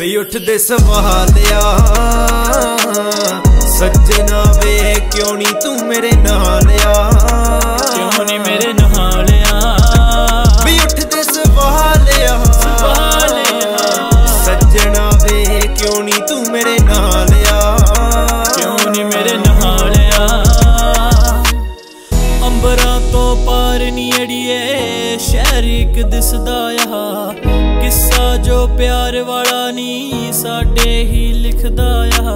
ਵੀ ਉੱਠਦੇ ਸਵਾਲਿਆ ਸੱਜਣਾ ਵੇ ਕਿਉਂ ਨਹੀਂ ਤੂੰ ਮੇਰੇ ਨਾਲ ਆ? ਕਿਉਂ ਨਹੀਂ ਮੇਰੇ ਨਹਾਲਿਆ ਵੀ ਉੱਠਦੇ ਸਵਾਲਿਆ ਸੱਜਣਾ ਵੇ ਕਿਉਂ ਨਹੀਂ ਤੂੰ ਮੇਰੇ ਨਾਲ ਆ? ਕਿਉਂ ਨਹੀਂ ਮੇਰੇ ਨਹਾਲਿਆ ਅੰਬਰਾਂ ਤੋਂ ਪਾਰ ਨੀ ਅੜੀਏ ਸ਼ਹਿਰ ਇੱਕ ਦਿਸਦਾ ਆ। ਕਿੱਸਾ ਜੋ ਪਿਆਰ ਵਾਲਾ ਨੀ ਸਾਡੇ ਹੀ ਲਿਖਦਾ ਆ।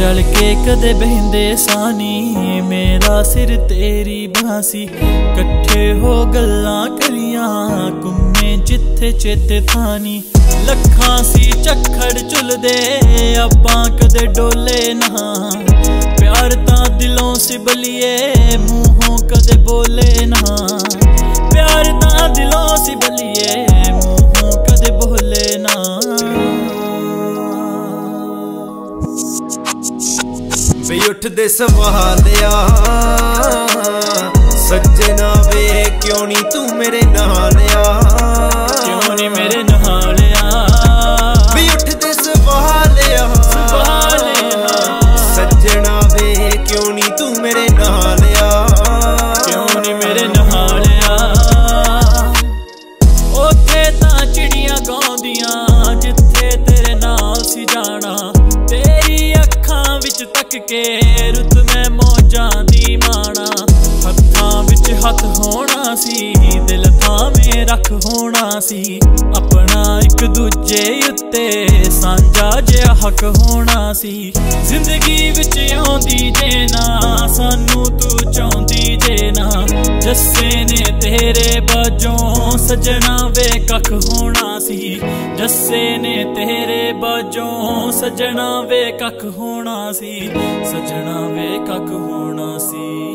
ਰਲ ਕੇ ਕਦੇ ਬਹਿੰਦੇ ਸਾਨੀ, ਮੇਰਾ ਸਿਰ ਤੇਰੀ ਬਾਂਸੀ। ਇਕੱਠੇ ਹੋ ਗੱਲਾਂ ਕਰੀਆਂ, ਘੁੰਮੇ ਜਿੱਥੇ ਚੇਤੇ ਥਾਨੀ। ਲੱਖਾਂ ਸੀ ਝੱਖੜ ਚੁਲਦੇ ਆਪਾਂ ਕਦੇ ਡੋਲੇ ਨਾ। ਪਿਆਰ ਤਾਂ ਦਿਲੋਂ ਸਿਬਲੀਏ ਵੀ ਉੱਠਦੇ ਸਵਾਲਿਆ ਆ ਕੇ ਰੁੱਤ ਮੈਂ ਮੌਜਾਂ ਦੀ ਮਾਣਾ। ਹੱਥਾਂ ਵਿੱਚ ਹੱਥ ਹੋਣਾ ਸੀ, ਦਿਲ ਥਾਵੇਂ ਰੱਖ ਹੋਣਾ ਸੀ। ਆਪਣਾ ਇੱਕ ਦੂਜੇ ਉੱਤੇ ਸਾਂਝਾ ਜਿਹਾ ਹੱਕ ਹੋਣਾ ਸੀ। ਜ਼ਿੰਦਗੀ ਵਿੱਚ ਆਉਂਦੀ ਜੇ ਨਾ, ਸਾਨੂੰ ਤੂੰ ਚਾਹੁੰਦੀ ਸਜਣਾ ਵੇ ਕੱਖ ਹੋਣਾ ਸੀ। ਜੱਸੇ ਨੇ ਤੇਰੇ ਬਾਝੋਂ ਸਜਣਾ ਵੇ ਕੱਖ ਹੋਣਾ ਸੀ। ਸਜਣਾ ਵੇ ਕੱਖ ਹੋਣਾ ਸੀ।